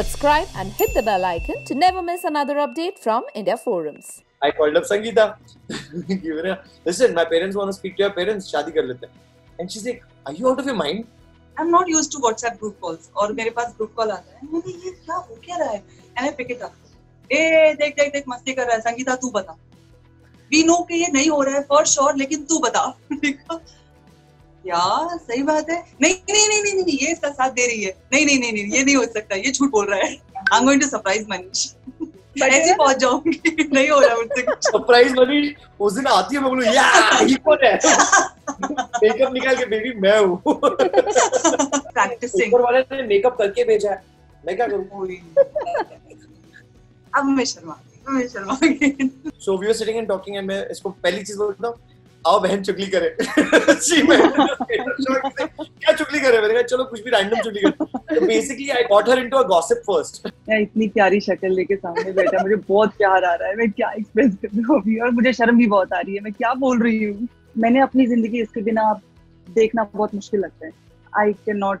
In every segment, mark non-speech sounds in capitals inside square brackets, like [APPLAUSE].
Subscribe and hit the bell icon to never miss another update from India Forums. I called up Sangeeta. Her, listen, my parents want to speak to your parents. शादी कर लेते हैं. And she's like, are you out of your mind? I'm not used to WhatsApp group calls और मेरे पास group call आता है मुझे ये क्या हो क्या रहा है and I pick it up. ए देख देख देख मस्ती कर रहा है संगीता तू बता वी नो कि ये नहीं हो रहा है फॉर श्योर लेकिन तू बता यार सही बात है। नहीं नहीं नहीं नहीं नहीं ये इसका साथ दे रही है। नहीं नहीं नहीं नहीं ये नहीं हो सकता ये झूठ बोल रहा है। I am going to surprise Manish ऐसे पहुँच जाऊँगी। नहीं हो रहा मुझसे सरप्राइज़ वाली उस दिन आती है मैं बोलूँ या ये कौन है मेकअप निकाल के बेबी मैं हूँ. प्रैक्टिसिंग ऊपर वाले ने मेकअप करके भेजा है। मैं क्या करूँ? अब मैं शर्मा मैं Sharma. So we were sitting and talking and मैं इसको पहली चीज़ बोलता हूँ आओ बहन चुगली करे। क्या चुगली करे मैंने कहा चलो कुछ भी रैंडम चुगली करे। Basically I got her into a gossip first मैं इतनी प्यारी शक्ल लेके सामने बैठा मुझे बहुत प्यार आ रहा है। मैं क्या एक्सप्रेस कर रही हूँ अभी? और मुझे शर्म भी बहुत आ रही है। मैं क्या बोल रही हूँ? मैंने अपनी ज़िंदगी इसके बिना देखना बहुत मुश्किल लगता है। I can not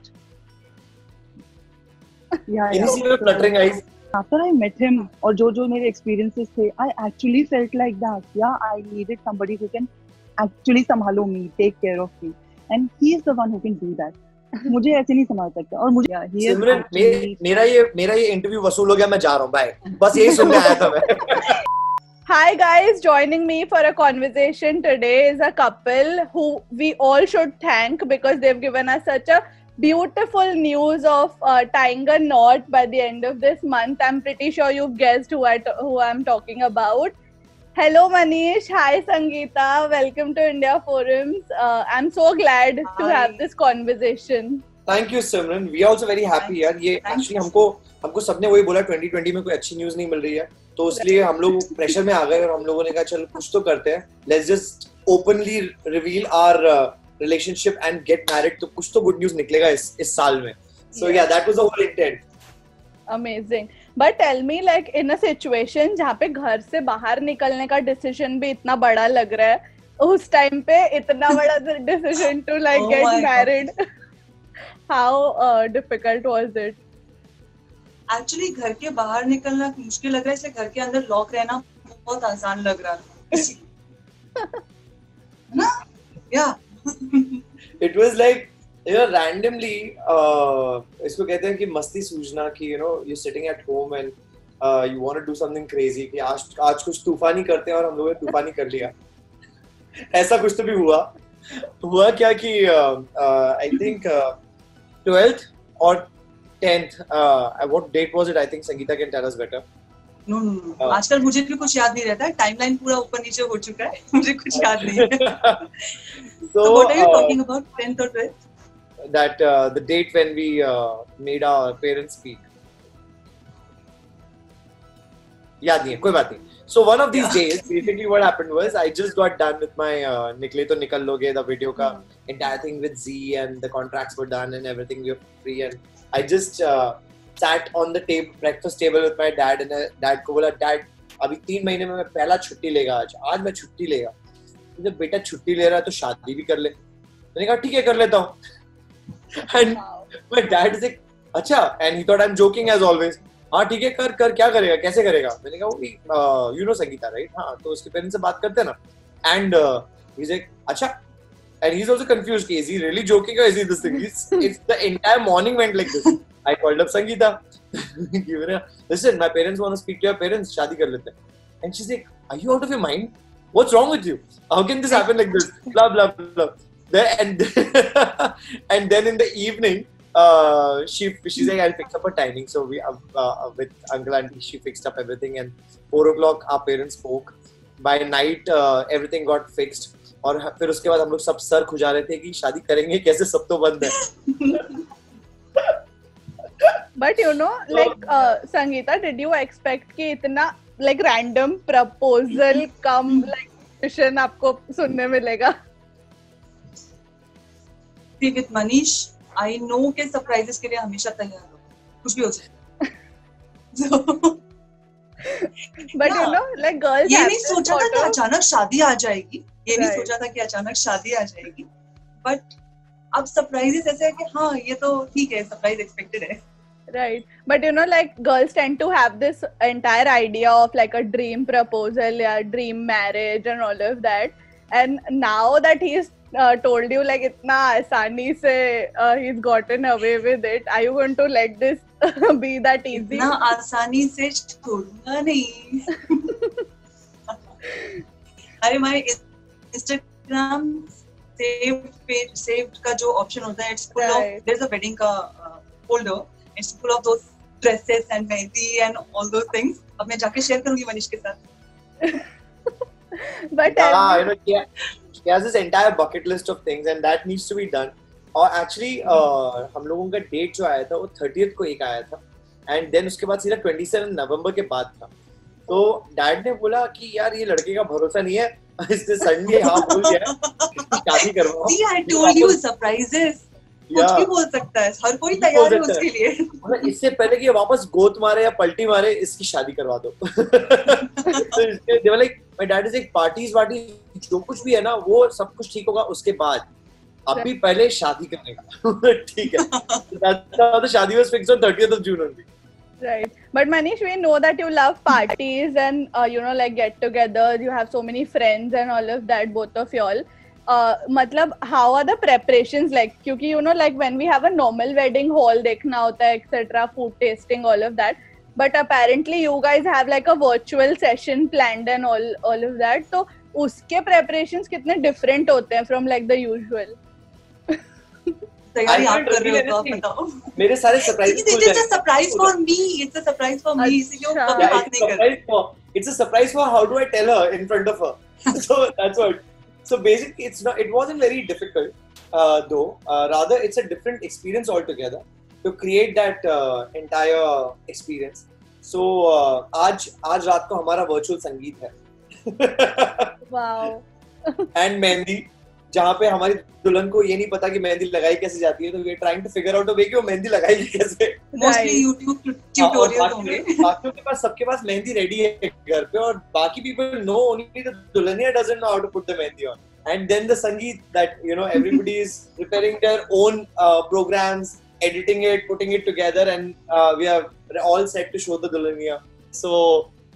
eyes? After I met him और जो जो मेरे experiences थे I actually felt like that. Yeah I needed somebody who can actually संभालो me take care of me and he is the one who can do that मुझे ऐसे नहीं संभाल सकता और मुझे yeah, सिमरन मे, मेरा ये मेरा ये इंटरव्यू वसूल हो गया मैं जा रहा हूँ बाय बस यही सुनने आया था मैं Hi guys, joining me for a conversation today is a couple who we all should thank because they've given us such a beautiful news of uh, tying a knot by the end of this month. I'm pretty sure you've guessed who I t- who I'm talking about. Hello Manish, hi Sangeeta, welcome to India Forums. Uh, I'm so glad to Hi. have this conversation. Thank you Simran we are also very happy यार. ये actually हमको हमको सबने वही बोला 2020 में कोई अच्छी न्यूज़ नहीं मिल रही है. तो इसलिए हम लोग प्रेशर में आ गए और हम लोगों ने कहा चलो कुछ तो करते हैं. Let's just openly reveal our relationship and get married तो कुछ तो गुड न्यूज़ निकलेगा इस इस साल में. So yeah that was the whole intent Amazing. But tell me, like in a situation जहाँ पे घर से बाहर निकलने का decision भी इतना बड़ा लग रहा है, उस टाइम पे इतना [LAUGHS] बड़ा decision to like get my God. married. How uh, difficult was it? Actually घर के बाहर निकलना मुश्किल लग रहा है इसलिए घर के अंदर लॉक रहना बहुत आसान लग रहा [LAUGHS] है ना yeah it was like you know randomly इसको कहते हैं कि मस्ती सूझना कि you know you sitting at home and you want to do something crazy कि आज आज कुछ तूफानी करते हैं और हम लोगों ने तूफानी कर लिया। ऐसा कुछ तो भी हुआ। हुआ क्या कि आई थिंक ट्वेल्थ और tenth what date was it I think Sangeeta can tell us better no no no. आजकल मुझे भी कुछ याद नहीं रहता है। टाइमलाइन पूरा ऊपर नीचे हो चुका है। [LAUGHS] मुझे कुछ याद नहीं है। what are you uh, talking about 10th or 12th that uh, the date when we uh, made our parents speak. याद नहीं है कोई बात नहीं so one of these days basically what happened was I just got done with my uh, निकले तो निकल लोगे the video का entire thing with Z and the contracts were done and everything we were free and I just uh, sat on the table breakfast table with my dad and uh, dad को बोला dad अभी तीन महीने में मैं पहला छुट्टी लेगा आज आज मैं छुट्टी लेगा तो जब बेटा छुट्टी ले रहा है तो शादी भी कर ले मैंने कहा ठीक है कर लेता हूँ and my dad is like अच्छा and he thought I'm joking as always हाँ ठीक है कर कर क्या करेगा कैसे करेगा मैंने कहा यू नो संगीता राइट हाँ तो उसके पेरेंट्स से बात करते हैं ना एंड ही इज़ अच्छा and he's also confused is he really joking or is he this thing he's, it's the entire morning went like this I called up Sangeeta Given her, listen my parents want to speak to your parents कर लेते हैं and she's like are you out of your mind what's wrong with you how can this happen like this blah blah blah there and and then in the evening uh, she she's like I'll fix up a timing so we uh, uh, with uncle auntie she fixed up everything and four o'clock our parents spoke by night uh, everything got fixed और फिर उसके बाद हम लोग सब sir खुजा रहे थे कि शादी करेंगे कैसे सब तो बंद है But you know, like uh, Sangeeta, did you expect कि इतना like random proposal कम like decision आपको सुनने मिलेगा? 50 विद मनीष आई नो के सरप्राइजेस के लिए हमेशा तैयार हो कुछ भी हो जाए। But you know like girls ये नहीं सोचा था कि अचानक शादी आ जाएगी। ये नहीं सोचा था कि अचानक शादी आ जाएगी। बट अब सरप्राइजेस ऐसे है कि हाँ ये तो ठीक है सरप्राइज़ एक्सपेक्टेड है। Right but you know like girls tend to have this entire idea of like a dream proposal या dream marriage and all of that and now that he is told you like itna asani se uh, he's gotten away with it, are you going to let this [LAUGHS] be that easy? इतना आसानी से छोड़ूँगा नहीं। [LAUGHS] अरे my Instagram saved page saved का जो option होता है it's full of. There is a wedding का folder it's full of those dresses and mehndi and all those things अब मैं जाके शेयर करूँगी मनीष के साथ। [LAUGHS] But know, he, has this entire bucket list of things and that needs to be done. और actually हम लोगों का डेट जो आया था वो थर्टियथ को एक आया था। एंड देन उसके बाद सीधा ट्वेंटी सेवन नवंबर के बाद था। तो डैड ने बोला कि यार ये लड़के का भरोसा नहीं है। इसने सडनली हाँ बोल दिया। शादी करवाओ। See I told you surprises कुछ भी बोल सकता है। हर कोई तैयार है उसके लिए। मतलब इससे पहले कि वापस गोत मारे या पलटी मारे इसकी शादी करवा दो। [LAUGHS] तो इसके they were like my dad is like parties जो कुछ भी है ना वो सब कुछ ठीक होगा उसके बाद अभी पहले शादी करने का ठीक है शादी was fixed on 30th of June only Right. But Manish, we know that you love parties and uh, you know like get together. You have so many friends and all of that, both of y'all. Uh, मतलब how are the preparations like? क्योंकि you know like when we have a normal wedding hall देखना होता है etc. Food tasting all of that. But apparently you guys have like a virtual session planned and all all of that. तो उसके preparations कितने different होते हैं from like the usual? तैयारी I आप can't कर रहे हो तो reveal आप anything. बताओ मेरे सारे surprise it's a surprise for me it's a surprise for me इसीलिए वो अच्छा। कभी Yeah, बात it's नहीं a कर रहे surprise for it's a surprise for how do I tell her in front of her. so that's what. So basically, it's not. It wasn't very difficult, uh, though. Uh, rather, it's a different experience altogether to create that uh, entire experience. So uh, आज आज रात को हमारा virtual संगीत है। And mehndi जहाँ पे हमारी दुल्हन को ये नहीं पता कि मेहंदी लगाई कैसे जाती है तो we trying to figure out way कि वो मेहंदी लगाई कैसे। मोस्टली यूट्यूब ट्यूटोरियल होंगे। बाकियों के पास सबके पास मेहंदी रेडी है घर पे और बाकी people no only the Dulhania doesn't know how to put the mehndi on and then the sangeet that you know everybody is preparing their own programs editing it putting it together and uh, we are all set to show the dulhania so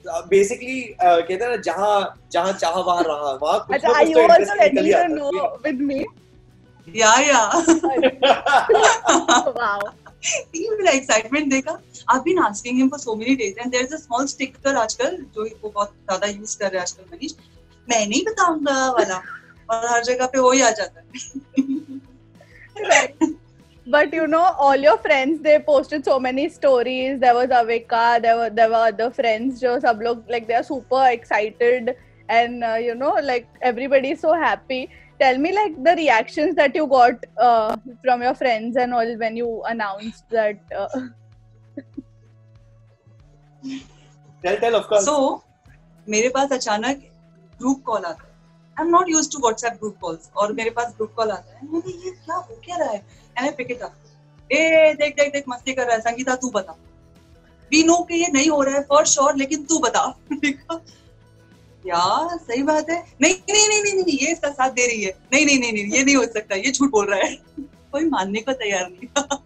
uh, basically uh, कहते हैं ना जहाँ जहाँ चाह वहाँ रहा वहाँ कुछ अच्छा, ना are कुछ you तो also interest निकल ही आता know है। with me? या या wow. मेरा एक्साइटमेंट देखा I've been asking him for so many days and there's a small sticker आजकल जो वो बहुत ज़्यादा यूज़ कर रहे हैं आजकल मनीष मैं नहीं बताऊँगा वाला और हर जगह पे वही आ जाता है. But you know, all your friends they posted so many stories. There was Avika, there were there were other friends. जो सब लोग like they are super excited and uh, you know like everybody is so happy. Tell me like the reactions that you got uh, from your friends and all when you announced that. Uh, tell tell of course सो मेरे पास अचानक group call आता है I am not use to WhatsApp group calls और मेरे पास group call आता है। मुझे ये क्या हो क्या रहा है? And I pick it up ए देख देख देख मस्ती कर रहा है संगीता तू बता। वी नो कि ये नहीं हो रहा है फॉर श्योर लेकिन तू बता। [LAUGHS] यार सही बात है। नहीं नहीं नहीं नहीं नहीं ये इसका साथ दे रही है। नहीं नहीं नहीं नहीं ये नहीं हो सकता ये झूठ बोल रहा है। [LAUGHS] कोई मानने को तैयार नहीं [LAUGHS]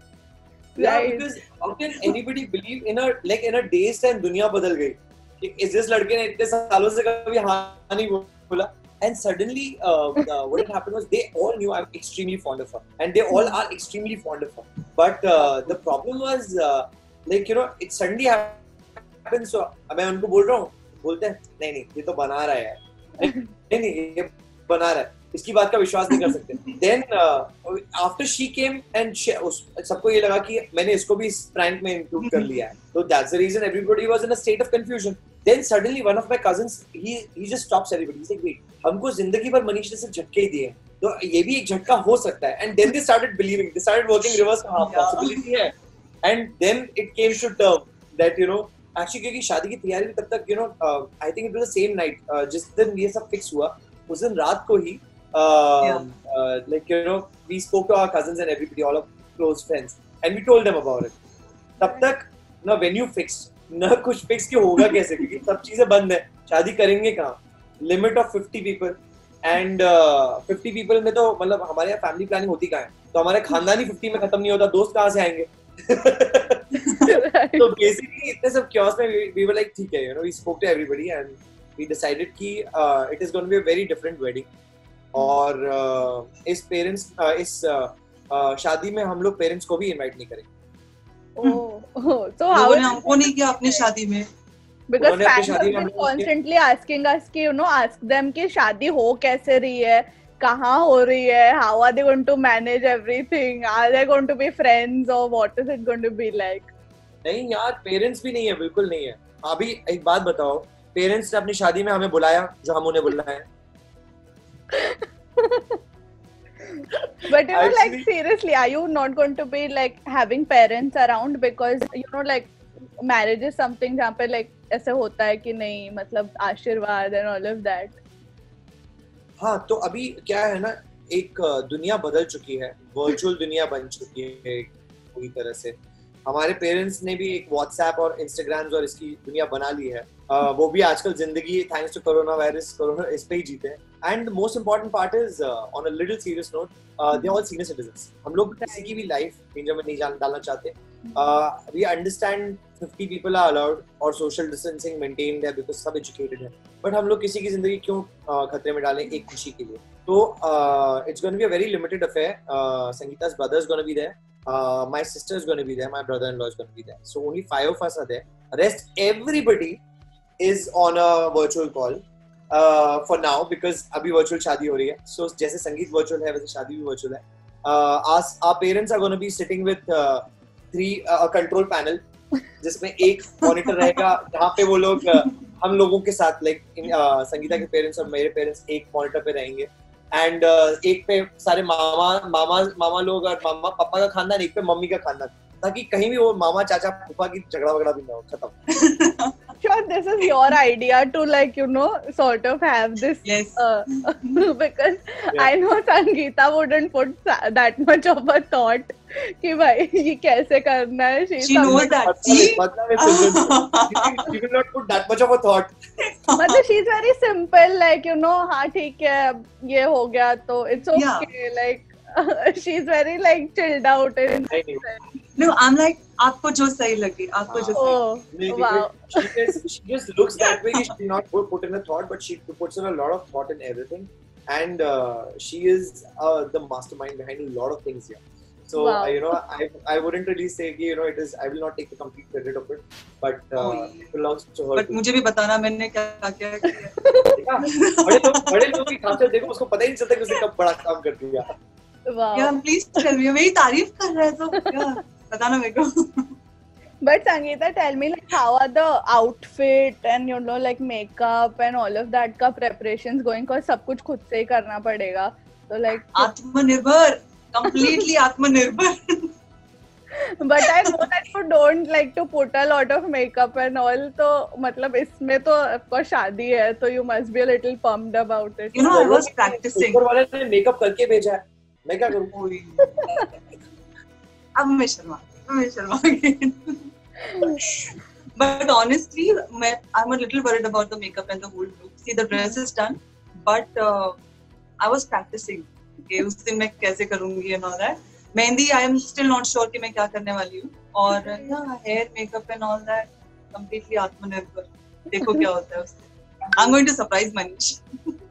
Yeah, because how can anybody believe in a like in a day's time दुनिया बदल गई। इस जिस लड़के ने इतने सालों से कभी हाँ नहीं बोला and suddenly uh, uh, what had happened was they all knew I'm extremely fond of her and they all are extremely fond of her but uh, the problem was uh, like you know it suddenly happened so मैं उनको बोल रहा हूँ बोलते हैं नहीं नहीं ये तो बना रहा है यार नहीं नहीं ये बना रहा है इसकी बात का विश्वास नहीं कर सकते then after she came and सबको ये लगा कि मैंने इसको भी इस प्रैंक में इंक्लूड कर लिया है तो that's the reason everybody was in a state of confusion then suddenly one of he he just stops everybody he wait हमको ज़िंदगी भर मनीष ने सिर्फ़ झटके ही दिए तो ये भी एक झटका हो सकता है. And then they started believing they started working reverse हाँ. पॉसिबिलिटी है। And then it came to term that you know actually क्योंकि शादी की तैयारी में तब तक you know I think it was the same night जिस दिन ये सब फिक्स हुआ उस दिन रात को ही like you know we spoke to our cousins and everybody all of close friends and we told them about it तब तक ना वेन्यू फिक्स्ड ना कुछ फिक्स के होगा कैसे? क्योंकि सब चीज़ें बंद है। शादी करेंगे कहाँ? Limit of fifty people and fifty people में तो मतलब हमारे यहाँ फैमिली प्लानिंग होती कहाँ है? तो हमारे खानदानी फिफ्टी में खत्म नहीं होता दोस्त कहाँ से आएँगे? [LAUGHS] तो बेसिकली इतने सब क्योस में वी वर लाइक ठीक है you know we spoke to everybody and we decided कि it is going to be a very different wedding और uh, इस पेरेंट्स uh, इस uh, शादी में हम लोग पेरेंट्स को भी इनवाइट नहीं करेंगे। तो हमको नहीं किया अपनी शादी में। शादी हो कैसे रही है? कहाँ हो रही है? How are they to manage everything are they to be friends और what is it going be like नहीं यार पेरेंट्स भी नहीं है बिल्कुल नहीं है। अभी एक बात बताओ पेरेंट्स ने अपनी शादी में हमें बुलाया जो हम उन्हें बुलाए [LAUGHS] but you know like seriously are you not going to be like having parents around because you know like marriage is something जहाँ पे like ऐसे होता है कि नहीं मतलब आशीर्वाद and all of that हाँ तो अभी क्या है ना एक दुनिया बदल चुकी है वर्चुअल दुनिया बन चुकी है पूरी तरह से हमारे पेरेंट्स ने भी एक व्हाट्सएप और इंस्टाग्राम और इसकी दुनिया बना ली है वो भी आजकल ज़िंदगी thanks to corona virus corona इस पे ही जीते हैं। And most important part is on a little serious note they all senior citizens हम लोग किसी की भी लाइफ डेंजर में नहीं डालना चाहते। We understand 50 people are allowed और सोशल डिस्टेंसिंग मेंटेन्ड है बिकॉज़ सब एजुकेटेड है। बट हम लोग किसी की ज़िंदगी क्यों खतरे में डालें एक खुशी के लिए? तो it's gonna be a very limited affair Sangeeta's brother is going to be there uh, my sister is going to be there my brother-in-law is going to be there so only five of us are there rest everybody is on a virtual call uh, for now because अभी virtual शादी हो रही है. So जैसे संगीत virtual है वैसे शादी भी virtual है. Uh, going to be sitting with uh, three uh, a control panel जिसमें एक मॉनिटर रहेगा. जहाँ पे वो लोग uh, हम लोगों के साथ लाइक संगीता के पेरेंट्स और मेरे पेरेंट्स एक मॉनिटर पे रहेंगे. एंड एक पे सारे मामा मामा मामा लोग और मामा पापा का खानदान एक पे मम्मी का खानदान. ताकि कहीं भी वो मामा चाचा फूफा की झगड़ा वगड़ा भी ना हो खत्म. sure this is your [LAUGHS] idea to like you know sort of have this Yes. uh, [LAUGHS] because Yeah. I know Sangeeta wouldn't put sa- that much of a thought कि भाई ये कैसे करना है She's She knows somebody- that. मतलब See? [LAUGHS] मतलब है children you will not put that much of a thought मतलब she's very simple like you know हाँ ठीक है अब ये हो गया तो it's Yeah. okay like she's very like chilled out and नहीं नहीं No, I'm like आपको जो सही लगे आपको जो सही oh wow she just she just looks that way. She not put, in a thought, but she puts in a lot of thought in everything, and uh, she is uh, the mastermind behind a lot of things here. So Wow. uh, you know, I I wouldn't really say कि, you know it is. I will not take the complete credit of it, but uh, Oh, yeah. it belongs to her. But too. मुझे भी बताना मैंने क्या क्या किया? बड़े लोग बड़े लोग की खासियत देखो उसको पता ही नहीं चलता कि उसने कब बड़ा काम कर दिया wow या प्लीज़ टेल मी मेरी तारीफ़ कर रहा है तो क्या बताना मेरे को। But Sangeeta tell me like how are the outfit and you know like makeup and all of that का प्रिपरेशन गोइंग कॉज सब कुछ खुद से ही करना पड़ेगा। तो लाइक [LAUGHS] आत्मनिर्भर कंप्लीटली [LAUGHS] आत्मनिर्भर। But I know that you don't like to put a lot of makeup and all तो मतलब इसमें तो आपका शादी है तो you must be a little pumped about it you know I was practicing ऊपर वाले ने मेकअप करके भेजा है। मैं क्या करूँ? [LAUGHS] अब मैं शर्मा बट ऑनेस्टली मैं I am little weird about the makeup and the whole look see the dress is done but I was practicing कि उस दिन मैं कैसे करूँगी and all that mehndi I am still not sure कि मैं क्या करने वाली हूँ. और hair makeup and all that completely आत्मनिर्भर. देखो क्या होता है उससे I am going to surprise Manish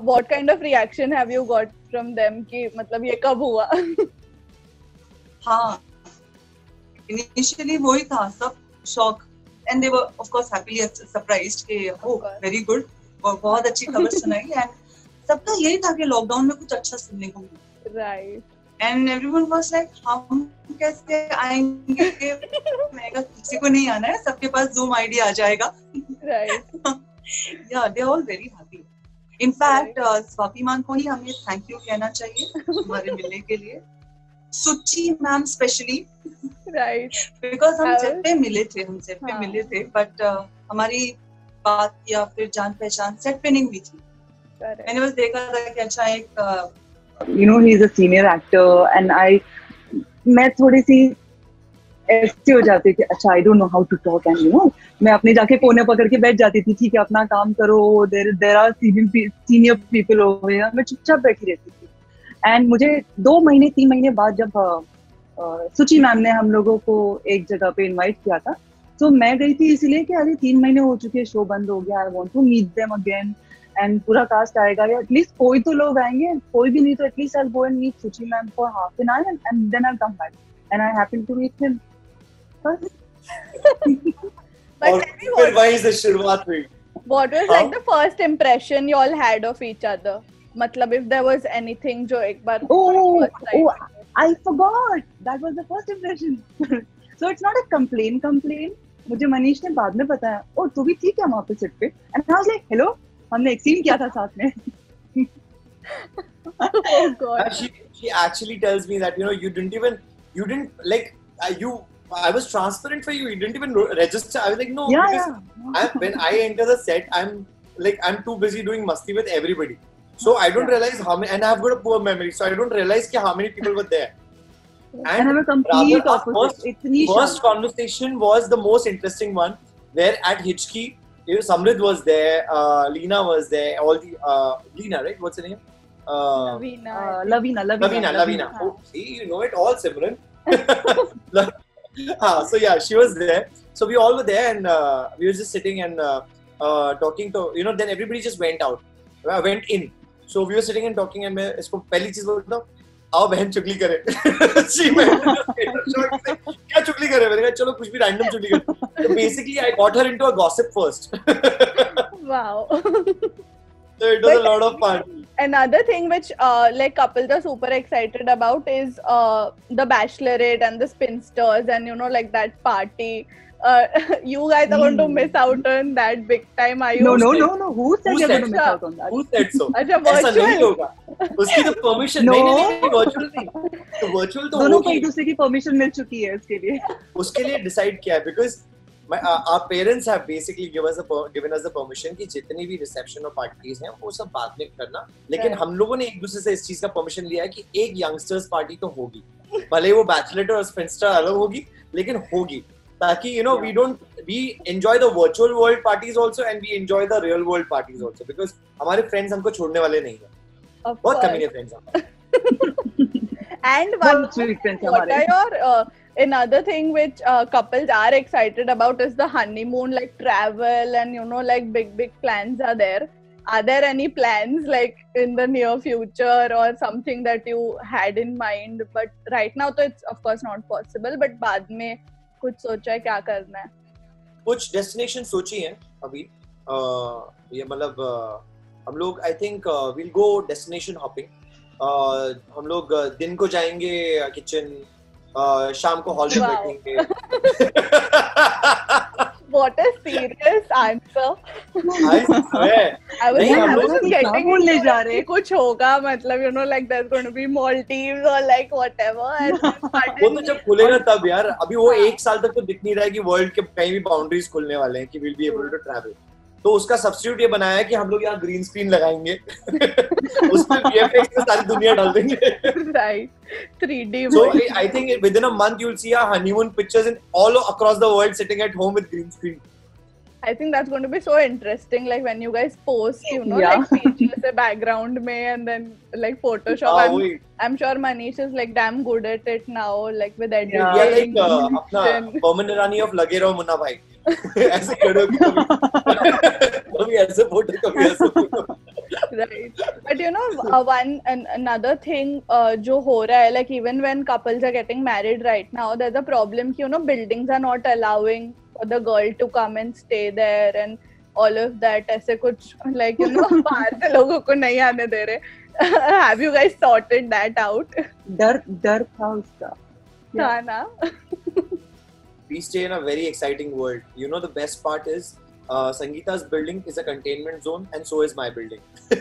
what kind of reaction have you got from them? कि मतलब ये कब हुआ? हाँ इनिशियली वही था सब shock and they were of course happily surprised कि ओह course. वेरी गुड बहुत अच्छी खबर सुनाई [LAUGHS] एंड सबका यही था कि लॉकडाउन में कुछ अच्छा सुनने को मिला right. And everyone was like हम कैसे आएँगे [LAUGHS] मैं कहा किसी को नहीं आना है सबके पास जूम आईडी आ जाएगा Right. Yeah they all very happy in fact Swati Maan को ही हमें थैंक यू कहना चाहिए हमारे मिलने के लिए। सुची मैम स्पेशली right. बिकॉज़ हम हाँ। जब पे मिले थे हम जब पे हाँ। मिले थे बट हमारी बात या फिर जान पहचान सेट पे नहीं हुई थी मैंने बस देखा था कि अच्छा एक uh, you know he's a senior actor and I मैं थोड़ी सी ऐसी हो जाती थी अच्छा I don't know how to talk and you know मैं अपने जाके कोने पकड़ के बैठ जाती थी, ठीक है, अपना काम करो there there are senior people over here मैं चुपचाप बैठी रहती थी। एंड मुझे दो महीने, तीन महीने बाद जब सुची मैम ने हम लोगों को एक जगह पे इनवाइट किया था तो मैं गई थी इसीलिए कि, अरे, तीन महीने हो चुके शो बंद हो गया I want to meet them again and पूरा कास्ट आएगा, या एटलीस्ट कोई तो लोग आएँगे, कोई भी नहीं तो at least I go and meet Suchi ma'am for half an hour and then I come back and I happen to meet him और फिर वहीं से शुरुआत हुई what was हाँ? like the first impression you all had of each other मतलब if there was anything जो एक बार Oh, oh, I forgot. That was the first impression. so it's not a complain complain. मुझे मनीष ने बाद में बताया ओ तू भी थी क्या वहाँ पे सेट पे and I was like hello हमने एक सीन किया था साथ में oh god she she actually tells me that you know you didn't even you didn't like uh, you I was transparent for you. You didn't even register. I was like, no. Yeah, yeah. I, when I enter the set, I'm like, I'm too busy doing musti with everybody. So I don't yeah. realize how many, and I've got a poor memory. So I don't realize how many people were there. And, and I'm a complete opposite. First, first conversation was the most interesting one, where at Hitchki, you know, Samrid was there, uh, Lena was there, all the uh, Lena, right? What's her name? Uh, Lavina, uh, Lavina, Lavina, Lavina. Lavina. Oh, see, you know it all, Simran. [LAUGHS] [LAUGHS] ah, so [LAUGHS] yeah, she was there. So we all were there, and uh, we were just sitting and uh, uh, talking to you know. Then everybody just went out, uh, went in. So we were sitting and talking, and मैं [LAUGHS] [LAUGHS] इसको पहली चीज बोलता हूँ आओ बहन चुगली करे She went into a state of shock, saying, क्या चुगली करे मैंने कहा चलो कुछ भी रैंडम चुगली करे so basically I got her into a gossip first so wow it was a lot of fun another thing which uh, like couples are super excited about is uh, the bachelorette and the spinsters and you know like that party uh, [LAUGHS] you guys are going to Hmm. miss out on that big time are you no no no no who said Who you're going to said miss so? out on that who said so [LAUGHS] अच्छा ऐसा नहीं virtual होगा उसकी तो permission No. नहीं नहीं नहीं virtual नहीं तो वर्चुअल तो दोनों को होगी एक दूसरे की परमिशन मिल चुकी है इसके लिए उसके लिए डिसाइड किया है because our parents have basically given us the given us the permission कि जितनी भी रिसेप्शन और पार्टीज़ हैं वो सब बाद में करना। लेकिन Right. हम लोगों ने एक दूसरे से इस चीज़ का परमिशन लिया है कि एक यंगस्टर्स पार्टी तो होगी। भले वो बैचलर और स्पेंस्टर अलग होगी लेकिन होगी। ताकि you know we don't we enjoy the virtual world parties also and we enjoy the real world parties also because हमारे फ्रेंड्स हमको छोड़ने वाले नहीं है। बहुत कमी कमीने फ्रेंड्स हैं। [LAUGHS] And one बहुत sweet friends what हमारे are your uh, another thing which uh, couples are excited about is the honeymoon like travel and you know like big big plans are there are there any plans like in the near future or something that you had in mind but right now तो it's of course not possible but बाद में कुछ सोचा है क्या करना है कुछ डेस्टिनेशन सोची हैं अभी अह, ये मतलब अह, हम लोग I think will go destination hopping हम लोग अह, दिन को जाएंगे किचन शाम को हॉल में बैठेंगे what a serious answer I swear. I was, I was just getting into जा रहे? कि कुछ होगा मतलब you know like there's going to be Maldives or like whatever वो तो जब खुलेगा तब यार अभी वो हाँ. एक साल तक तो दिख नहीं रहा है कि वर्ल्ड के कहीं भी बाउंड्रीज खुलने वाले हैं कि will be able to travel तो उसका सब्सिट्यूट ये बनाया है कि हम लोग यहाँ ग्रीन स्क्रीन लगाएँगे उसमें वीएफएक्स में सारी दुनिया डाल देंगे right 3d So. I, I think within a month you'll see our honeymoon pictures in all across the world sitting at home with green screen. I think that's going to be so interesting like when you guys post you know Yeah. like pictures से background में and then like photoshop हाँ, I'm, वही I'm sure Manish is like damn good at it now like with Yeah. we are editing like uh, अपना and- परमन Rani of लगे रहो मुन्ना भाई ऐसे करो कभी कभी ऐसे फोटो कभी ऐसे photo right but you know uh, one an, another thing uh, जो हो रहा है like even when couples are getting married right now there's a problem कि you know buildings are not allowing for the girl to come and stay there and all of that ऐसे कुछ like you know [LAUGHS] बाहर से लोगों को नहीं आने दे रहे [LAUGHS] have you guys sorted that out डर डर था उसका Yeah. था ना we stay in a very exciting world. You know, the best part is uh, Sangeeta's building is a containment zone, and so is my building. [LAUGHS]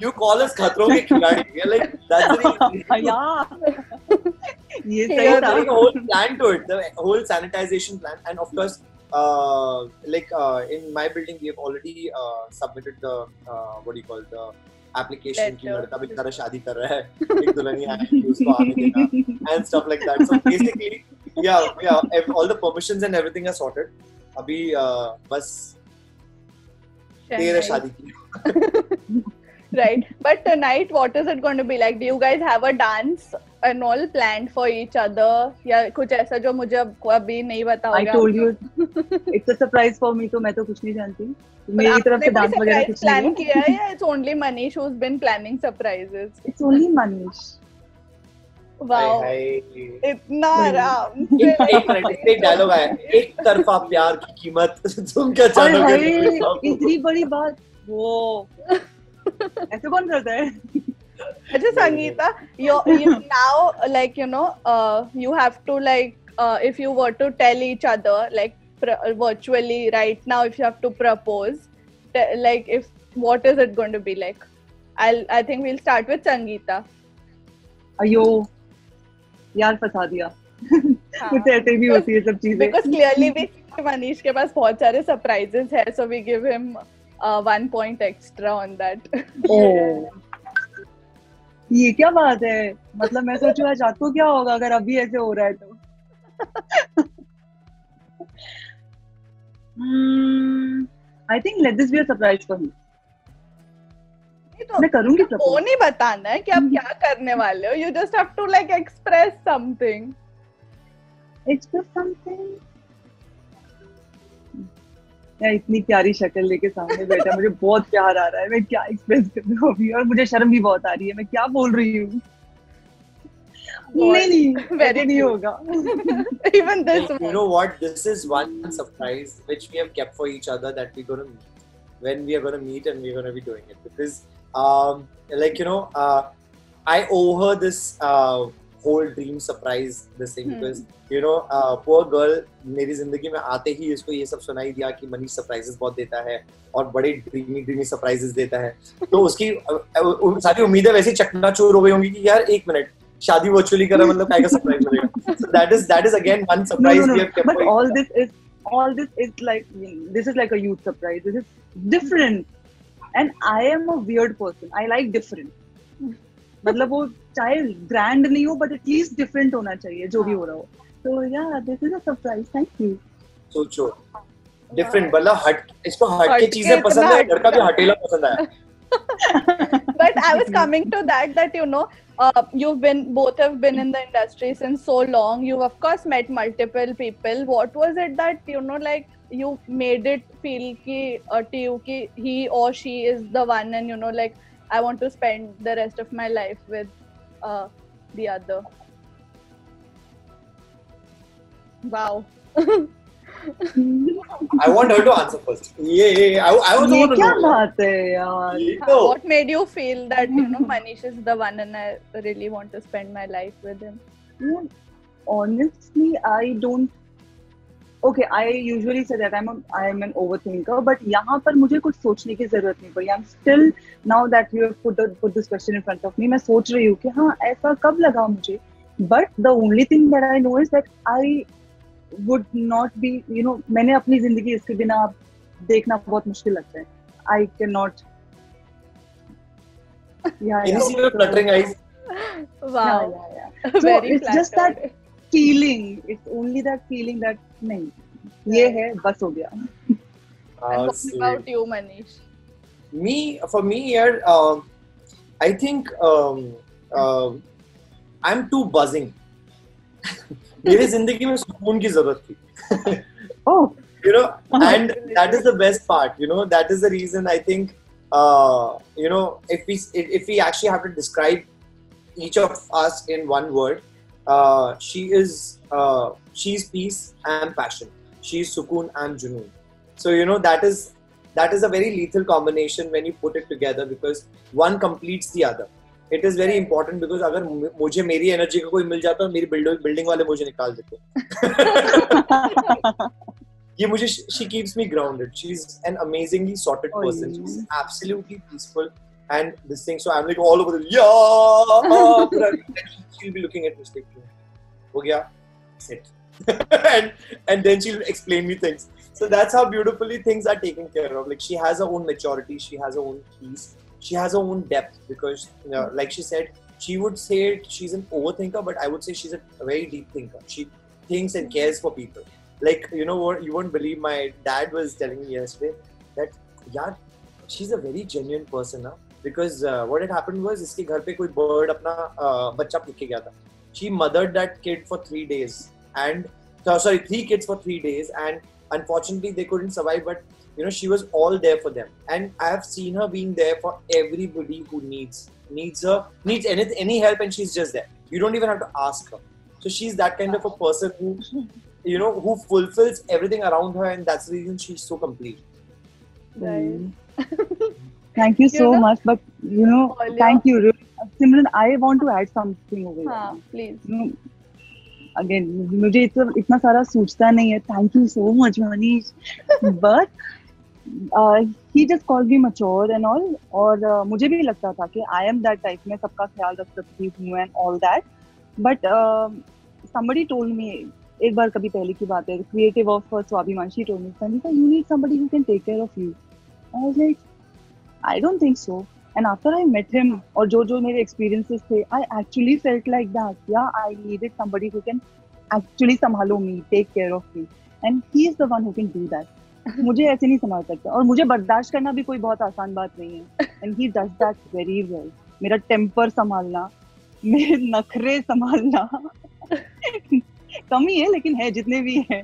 you call us खतरों के खिलाड़ी. We're like that's the reason. yeah. ये सही Yeah, था. there is a whole plan to it, the whole sanitization plan, and of course, uh, like uh, in my building, we have already uh, submitted the uh, what do you call the application कि Letter. लड़का बेचारा शादी कर रहा है एक दुल्हनिया आएगी उसको आने देना and stuff like that. So basically, yeah, yeah, ev- all the permissions and everything are sorted. अभी uh, बस देर है शादी की. [LAUGHS] right but tonight what is it going to be like do you guys have a dance and all planned for each other या कुछ ऐसा जो मुझे अब अभी नहीं पता I होगा told you it's a surprise for me तो मैं तो कुछ नहीं जानती। मेरी तरफ़ से डांस वगैरह कुछ प्लान है। किया है या it's only Manish who's been planning surprises? It's only Manish. Wow. हाय, हाय. इतना आराम एक डायलॉग आया एक तरफा प्यार की कीमत तुम क्या भाई इतनी बड़ी बात। वो [LAUGHS] ऐसे कौन करता है? अच्छा Sangeeta you, you [LAUGHS] now like you know uh, you have to like uh, if you were to tell each other like pr- virtually right now if you have to propose te- like if what is it going to be like i'll i think we'll start with sangeeta अयो यार फंसा दिया कुछ ऐसे भी होती है सब चीजें because clearly we see manish के पास बहुत सारे surprises है so we give him uh, one point extra on that ओ ये क्या बात है? मतलब मैं सोचू आज आपको क्या होगा अगर अभी ऐसे हो रहा है तो? I think let this be a surprise for me तो मैं करूँगी वो नहीं बताना है कि आप क्या करने वाले हो. You just have to like express something. Express something मैं इतनी प्यारी शक्ल लेके सामने बैठा मुझे बहुत प्यार आ रहा है मैं क्या एक्सप्रेस कर रहा हूँ अभी और मुझे शर्म भी बहुत आ रही है मैं क्या बोल रही हूँ नहीं नहीं ऐसे नहीं. होगा even this you one know what? This is one surprise which we have kept for each other that we're gonna meet when we are gonna meet and we're gonna be doing it because, um, like you know, uh, I owe her this uh, whole dream surprise. This thing Hmm. because you know, uh, poor girl मेरी ज़िंदगी में आते ही इसको ये सब सुनाई दिया कि मनीष सरप्राइजेस बहुत देता है और बड़े ड्रीमी ड्रीमी सरप्राइजेस देता है तो उसकी अ, अ, सारी उम्मीदें वैसे चकनाचूर हो गई होंगी कि यार एक मिनट शादी वर्चुअली करा मतलब क्या सरप्राइज़ मिलेगा so that is that is again one no, surprise no, no. we have kept But all this is all this is like this is like a youth surprise. This is different, and I am a weird person. I like different. मतलब वो चाहे grand नहीं हो but at least different होना चाहिए जो भी हो रहा हो तो yeah this is a surprise thank you सोचो डिफरेंट मतलब हट इसको हट के चीज़ें पसंद है लड़का भी हटेला पसंद आया but I was coming to that that you know uh, you've been both have been in the industry since so long you've of course met multiple people what was it that you know like you made it feel ki uh, to you ki he or she is the one and you know like I want to spend the rest of my life with uh, the other wow [LAUGHS] I want her to answer first ये ये I I also ये want to क्या know बात है यार ये तो what made you feel that you know [LAUGHS] Manish is the one and I really want to spend my life with him Yeah, honestly, I don't. okay I usually say that I am I am an over but यहाँ पर मुझे कुछ सोचने की ज़रूरत नहीं पड़ी। I am still now that you put put this question in front of me मैं सोच रही हूँ कि हाँ ऐसा कब लगा मुझे? But the only thing that I know is that I would not be you know मैंने अपनी ज़िंदगी इसके बिना आप देखना बहुत मुश्किल लगता है। आई कैन नॉट या या या या या या या या या feeling it's only that feeling that नहीं ये है बस हो गया and Ah, what sweet. about you Manish me for me here um, I think um, um, I'm too buzzing मेरी ज़िंदगी में सुकून की ज़रूरत थी oh you know and that is the best part you know that is the reason i think uh, you know if we if we actually have to describe each of us in one word uh, she is uh, she's peace and passion she's sukoon and junoon so you know that is that is a very lethal combination when you put it together because one completes the other it is very important because अगर मु- मुझे मेरी energy का कोई मिल जाता है मेरी building building वाले मुझे निकाल देते [LAUGHS] ये मुझे she keeps me grounded she's an amazingly sorted Oh, person yeah. she's absolutely peaceful and this thing. So I'm like all over the yeah, [LAUGHS] she'll be looking at this thing. okay, sit, and and then she'll explain me things. So that's how beautifully things are taken care of. Like she has her own maturity, she has her own peace, she has her own depth because, you know, like she said, she would say she's an overthinker, but I would say she's a very deep thinker. She thinks and cares for people. Like you know what? You won't believe my dad was telling me yesterday that yeah, she's a very genuine person. Huh? Because uh, what had happened was इसके घर पे कोई bird अपना uh, बच्चा फेंक के गया था. She mothered that kid for three days and so, sorry three kids for three days and unfortunately they couldn't survive but you know she was all there for them and i have seen her being there for everybody who needs needs her needs any, any help and she's just there you don't even have to ask her so she's that kind of a person who you know who fulfills everything around her and that's the reason she's so complete Right. [LAUGHS] Thank you so much but you know thank you Simran I want to add something over हाँ please again मुझे इतना सारा सोचता नहीं है thank you so much Manish but he just call me mature and all और मुझे भी लगता था कि आई एम दैट टाइप में सबका ख्याल रख सकती हूँ and all that but somebody told me एक बार कभी पहले की बात है क्रिएटिव ऑफ़ स्वाभिमान she told me Sangeeta you need somebody who can take care of you I like I don't think so and after I met him और जो जो मेरे एक्सपीरियंसेस थे I actually felt like that या I needed somebody who can actually संभालो me take care of me and he is the one who can do that मुझे ऐसे नहीं संभाल सकता। और मुझे बर्दाश्त करना भी कोई बहुत आसान बात नहीं है। And he does that very well मेरा टेम्पर संभालना, मेरे नखरे संभालना। [LAUGHS] कमी है, लेकिन है, जितने भी हैं।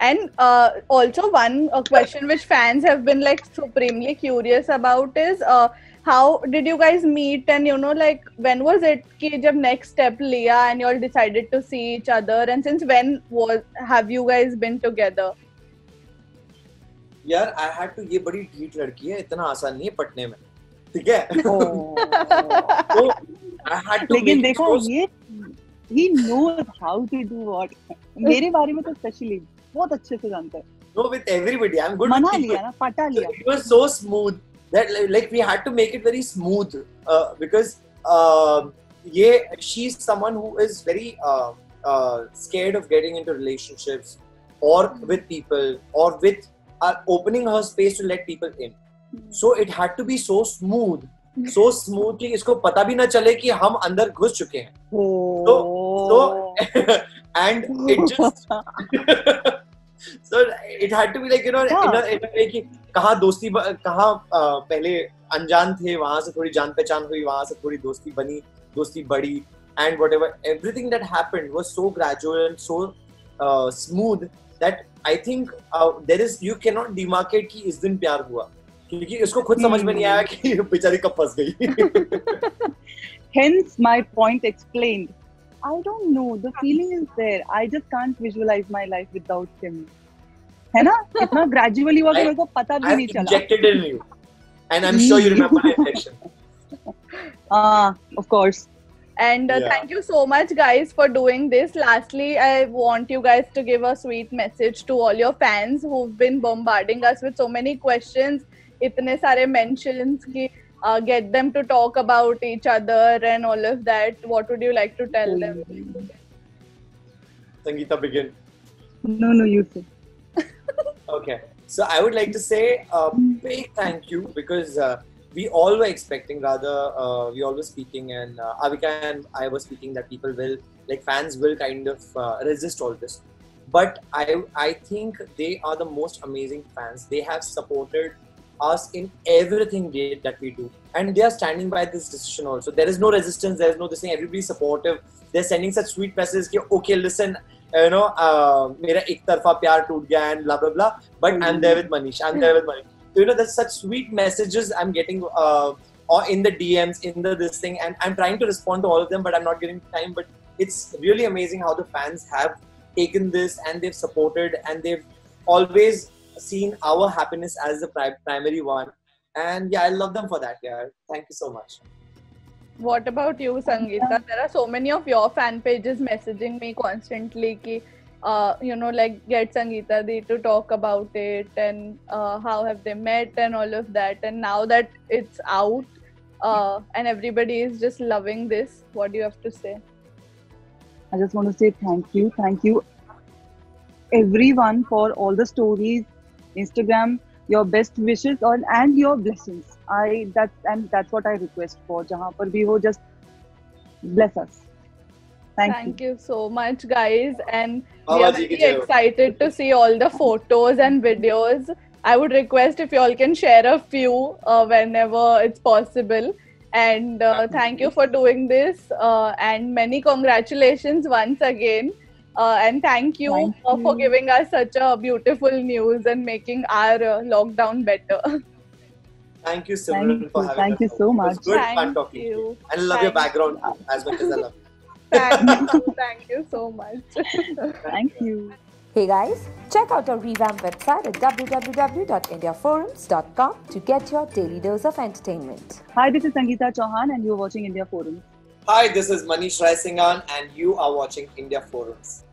and uh, also one uh, question which fans have been like supremely curious about is uh, how did you guys meet and you know like when was it कि जब next step लिया and you all decided to see each other and since when was have you guys been together यार I had to ये बड़ी ढीठ लड़की है इतना आसान नहीं है पटने में ठीक है तो आई हैड टू लेकिन देखो ये he knows how to do what मेरे बारे में तो स्पेशली बहुत अच्छे से जानता है with everybody I am good मना लिया ना पटा लिया it was so smooth that like, we had to make it very smooth uh, because um yeah she's someone who is very uh, uh, scared of getting into relationships or with people or with uh, opening her space to let people in so it had to be so smooth so so smoothly इसको पता भी ना चले कि हम अंदर घुस चुके हैं। तो तो and it it had to be like you know कि कहा दोस्ती कहाँ पहले अनजान थे वहाँ से थोड़ी जान पहचान हुई वहाँ से थोड़ी दोस्ती बनी दोस्ती बड़ी and whatever everything that happened was so gradual and that I think there is you cannot demarcate की इस दिन प्यार हुआ। क्योंकि इसको खुद समझ में नहीं आया कि बेचारी कब फंस गई hence my point explained I don't know the feeling is there I just can't visualize my life without him है ना इतना gradually हुआ कि मेरे को पता भी नहीं चला injected injected in you and I'm sure you remember the injection हाँ of course And uh, Yeah. thank you so much, guys, for doing this. Lastly, I want you guys to give a sweet message to all your fans who've been bombarding us with so many questions, itne sare mentions, ki, uh, get them to talk about each other and all of that. What would you like to tell them? Sangeeta begin no no you say [LAUGHS] Okay. So I would like to say a big thank you because uh, we all were expecting, rather, uh, we all were speaking, and uh, Avika and I were speaking that people will, like fans will kind of uh, resist all this. But I, I think they are the most amazing fans. They have supported us in everything that we do. And they are standing by this decision also. There is no resistance, there is no this thing, everybody's supportive. They're sending such sweet messages ki, okay, listen, uh, you know, uh, mera ek tarfa pyar toot gaya and blah, blah, blah. But mm-hmm. I'm there with Manish, I'm there with hmm. Manish. So, you know, there's such sweet messages I'm getting uh, in the DMs, in the this thing. And I'm trying to respond to all of them, but I'm not getting time. But it's really amazing how the fans have taken this and they've supported and they've always seen our happiness as the pri- primary one. And yeah, I love them for that. Yeah, thank you so much. What about you, Sangeeta? There are so many of your fan pages messaging me constantly ki, uh, you know, like get Sangeeta Di to talk about it and uh, how have they met and all of that. And now that it's out uh, and everybody is just loving this, what do you have to say? I just want to say thank you, thank you, everyone for all the stories, Instagram, your best wishes on and your blessings. I that's and that's what I request for. Jahan par bhi ho, just bless us. Thank, Thank you so much, guys. And we are ji very excited to see all the photos and videos. I would request if you all can share a few uh, whenever it's possible. And uh, thank you for doing this. Uh, and many congratulations once again. Uh, and thank you, Thank uh, for you. giving us such a beautiful news and making our uh, lockdown better. [LAUGHS] Thank you, Simran, Thank for you. having Thank us. you so It was much. good fun Thank talking to you. you. I love your Thank background too, as much as I love you. [LAUGHS] Thank you. Thank you so much. [LAUGHS] Thank you. Hey guys, check out our revamped website at www.indiaforums.com to get your daily dose of entertainment. Hi, this is Sangeeta Chauhan, and you're watching India Forums. Hi, this is Manish Raisingan, and you are watching India Forums.